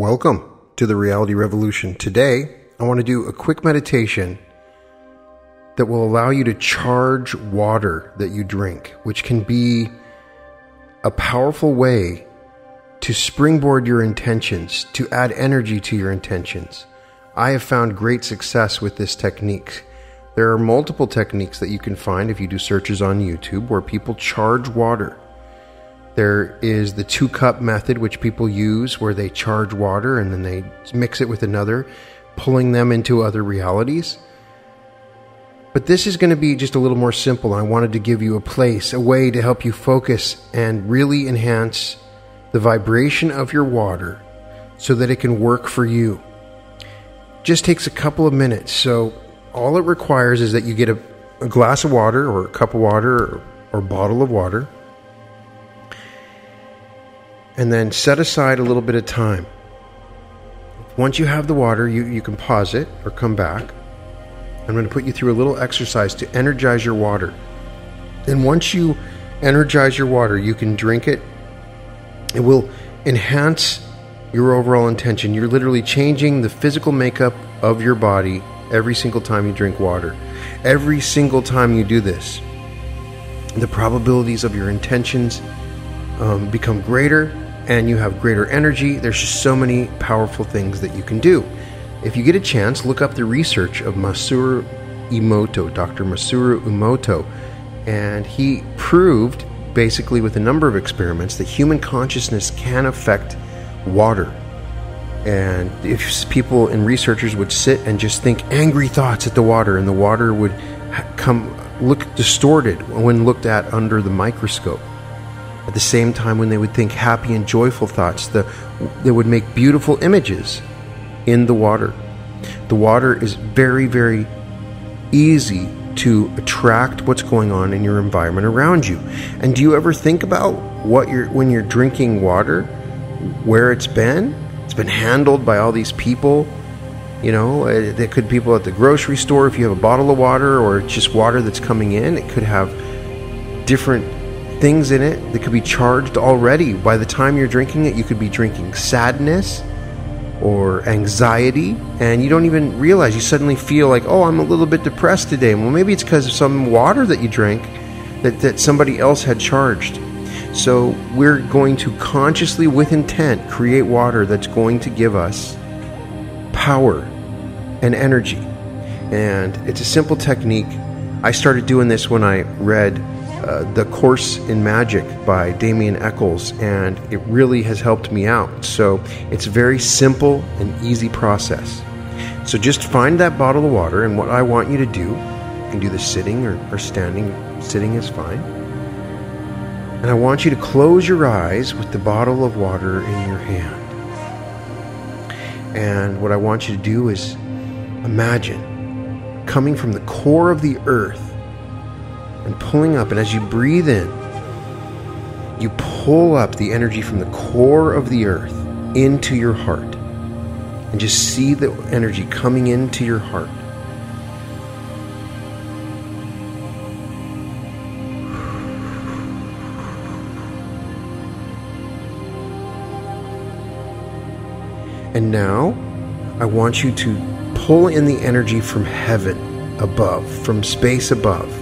Welcome to the Reality Revolution. Today, I want to do a quick meditation that will allow you to charge water that you drink, which can be a powerful way to springboard your intentions, to add energy to your intentions. I have found great success with this technique. There are multiple techniques that you can find if you do searches on YouTube where people charge water. There is the two cup method, which people use where they charge water and then they mix it with another, pulling them into other realities. But this is going to be just a little more simple. I wanted to give you a place, a way to help you focus and really enhance the vibration of your water so that it can work for you. Just takes a couple of minutes. So, all it requires is that you get a, a glass of water or a cup of water or, or bottle of water and then set aside a little bit of time. Once you have the water, you, you can pause it or come back. I'm going to put you through a little exercise to energize your water. And once you energize your water, you can drink it. It will enhance your overall intention. You're literally changing the physical makeup of your body every single time you drink water. Every single time you do this, the probabilities of your intentions um, become greater and you have greater energy. There's just so many powerful things that you can do. If you get a chance, look up the research of Masaru Emoto, Dr. Masaru Emoto, and he proved basically with a number of experiments that human consciousness can affect water. And if people and researchers would sit and just think angry thoughts at the water, and the water would come look distorted when looked at under the microscope. At the same time, when they would think happy and joyful thoughts, the, they would make beautiful images in the water. The water is very, very easy to attract what's going on in your environment around you. And do you ever think about what you're when you're drinking water, where it's been? It's been handled by all these people. You know, uh, there could be people at the grocery store if you have a bottle of water or just water that's coming in. It could have different things in it that could be charged already. By the time you're drinking it, you could be drinking sadness or anxiety, and you don't even realize you suddenly feel like, oh, I'm a little bit depressed today. Well, maybe it's because of some water that you drank that, that somebody else had charged. So, we're going to consciously, with intent, create water that's going to give us power and energy. And it's a simple technique. I started doing this when I read uh, the Course in Magic by Damien Echols, and it really has helped me out. So it's a very simple and easy process. So just find that bottle of water, and what I want you to do, you can do this sitting or, or standing, sitting is fine. And I want you to close your eyes with the bottle of water in your hand. And what I want you to do is imagine coming from the core of the earth and pulling up. And as you breathe in, you pull up the energy from the core of the earth into your heart. And just see the energy coming into your heart. And now, I want you to pull in the energy from heaven above, from space above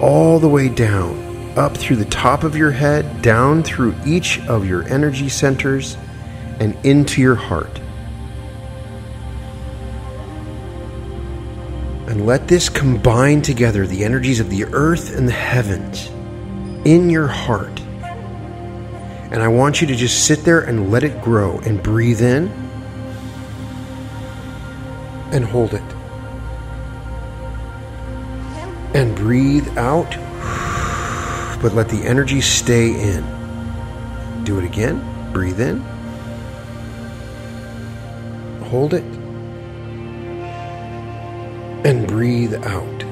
all the way down, up through the top of your head, down through each of your energy centers, and into your heart. And let this combine together the energies of the earth and the heavens in your heart. And I want you to just sit there and let it grow and breathe in and hold it and breathe out, but let the energy stay in. Do it again. Breathe in. Hold it. And breathe out.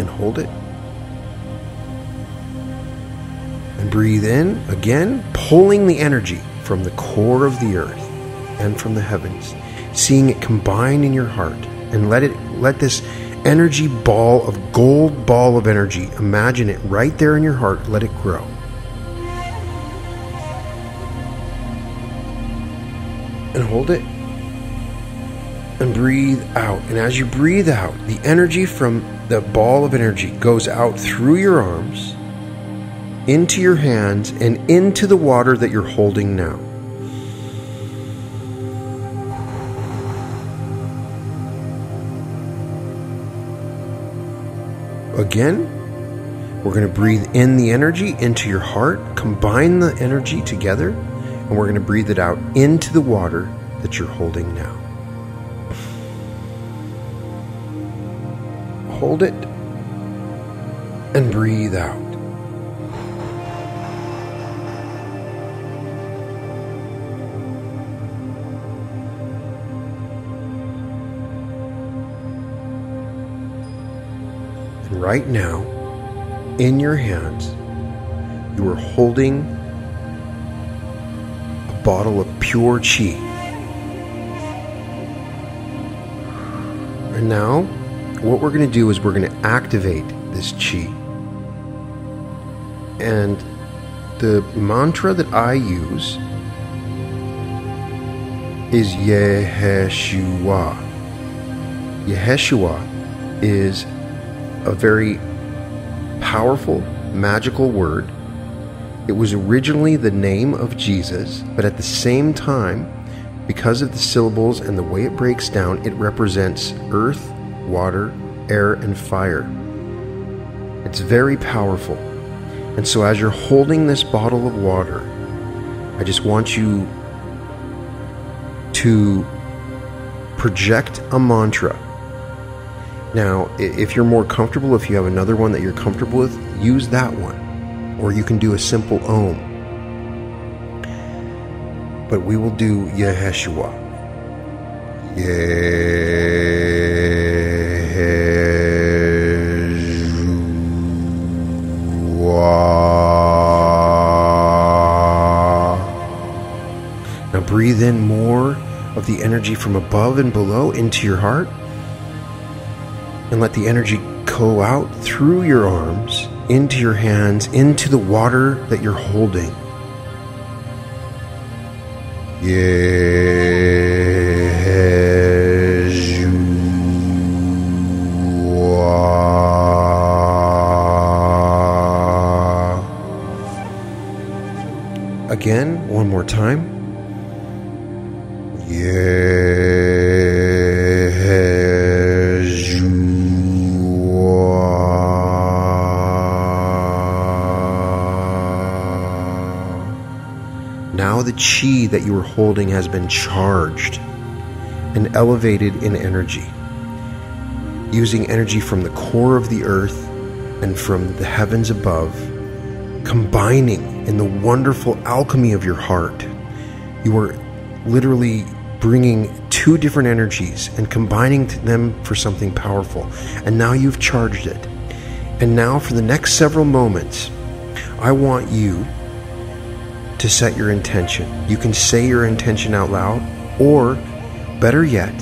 And hold it. And breathe in again, pulling the energy from the core of the earth and from the heavens, seeing it combine in your heart, and let it let this energy ball of gold ball of energy. Imagine it right there in your heart. Let it grow. And hold it. And breathe out. And as you breathe out, the energy from the ball of energy goes out through your arms, into your hands, and into the water that you're holding now. Again, we're going to breathe in the energy into your heart, combine the energy together, and we're going to breathe it out into the water that you're holding now. Hold it and breathe out. Right now, in your hands, you are holding a bottle of pure chi. And now, what we're going to do is we're going to activate this chi. And the mantra that I use is Yeheshua. Yeheshua is a very powerful, magical word. It was originally the name of Jesus, but at the same time, because of the syllables and the way it breaks down, it represents earth, water, air, and fire. It's very powerful. And so, as you're holding this bottle of water, I just want you to project a mantra now, if you're more comfortable, if you have another one that you're comfortable with, use that one. Or you can do a simple Om. But we will do Yeheshua. Yeshua. Now breathe in more of the energy from above and below into your heart and let the energy go out through your arms, into your hands, into the water that you're holding. Again, one more time. Now chi that you are holding has been charged and elevated in energy, using energy from the core of the earth and from the heavens above, combining in the wonderful alchemy of your heart. You are literally bringing two different energies and combining them for something powerful. And now you've charged it. And now, for the next several moments, I want you to set your intention. You can say your intention out loud, or better yet,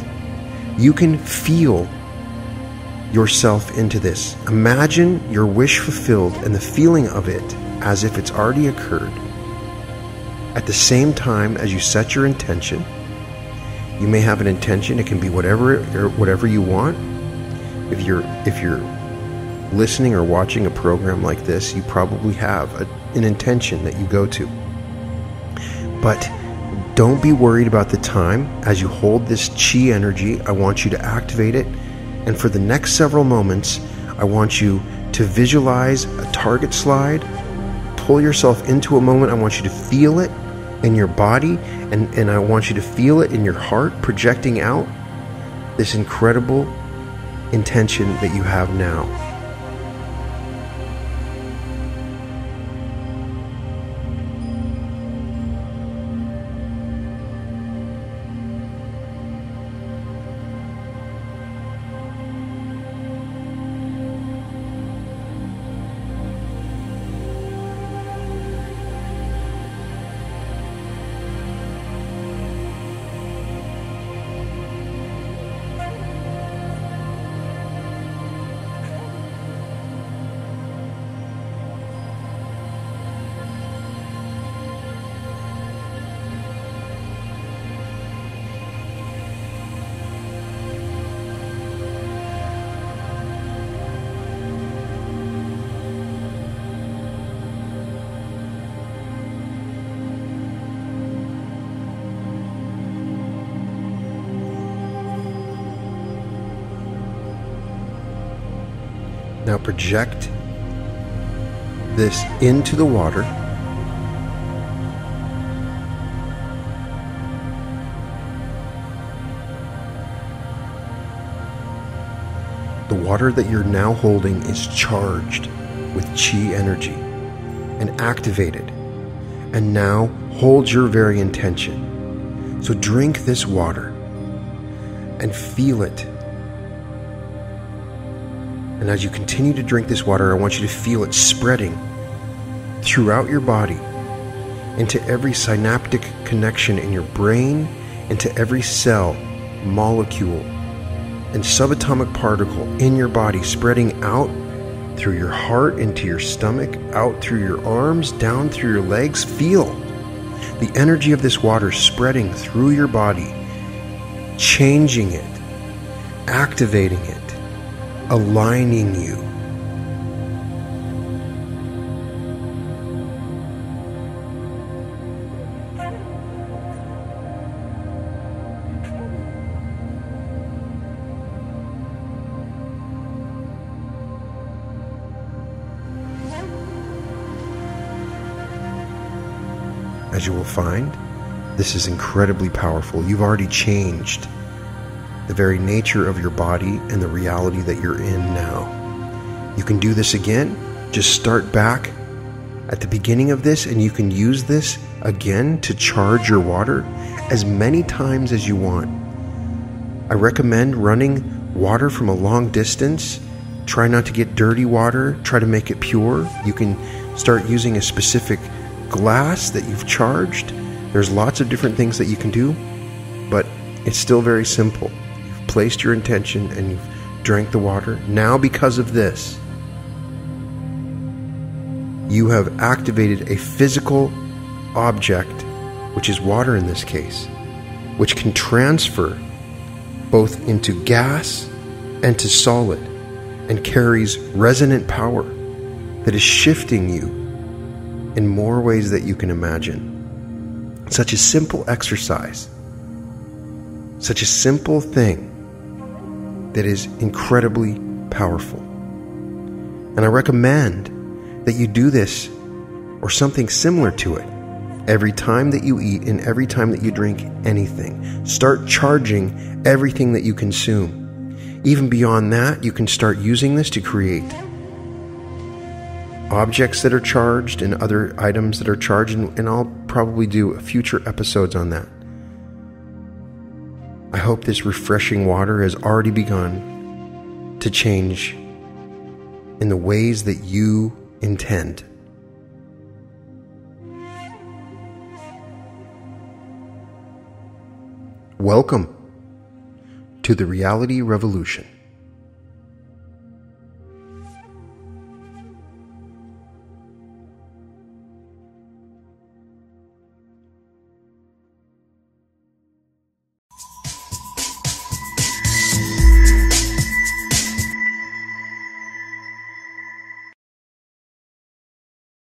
you can feel yourself into this. Imagine your wish fulfilled and the feeling of it as if it's already occurred. At the same time as you set your intention, you may have an intention. It can be whatever er, whatever you want. If you're if you're listening or watching a program like this, you probably have a, an intention that you go to. But don't be worried about the time. As you hold this chi energy, I want you to activate it. And for the next several moments, I want you to visualize a target slide, pull yourself into a moment. I want you to feel it in your body, and, and I want you to feel it in your heart, projecting out this incredible intention that you have now. Now project this into the water. The water that you're now holding is charged with chi energy and activated. And now hold your very intention. So drink this water and feel it. And as you continue to drink this water, I want you to feel it spreading throughout your body into every synaptic connection in your brain, into every cell, molecule, and subatomic particle in your body, spreading out through your heart into your stomach, out through your arms, down through your legs. Feel the energy of this water spreading through your body, changing it, activating it, aligning you. As you will find, this is incredibly powerful. You've already changed the very nature of your body and the reality that you're in now. You can do this again. Just start back at the beginning of this, and you can use this again to charge your water as many times as you want. I recommend running water from a long distance. Try not to get dirty water, try to make it pure. You can start using a specific glass that you've charged. There's lots of different things that you can do, but it's still very simple. Placed your intention and you've drank the water. Now, because of this, you have activated a physical object, which is water in this case, which can transfer both into gas and to solid and carries resonant power that is shifting you in more ways that you can imagine. Such a simple exercise, such a simple thing that is incredibly powerful. And I recommend that you do this or something similar to it every time that you eat and every time that you drink anything. Start charging everything that you consume. Even beyond that, you can start using this to create objects that are charged and other items that are charged, and, and I'll probably do future episodes on that. I hope this refreshing water has already begun to change in the ways that you intend. Welcome to the Reality Revolution.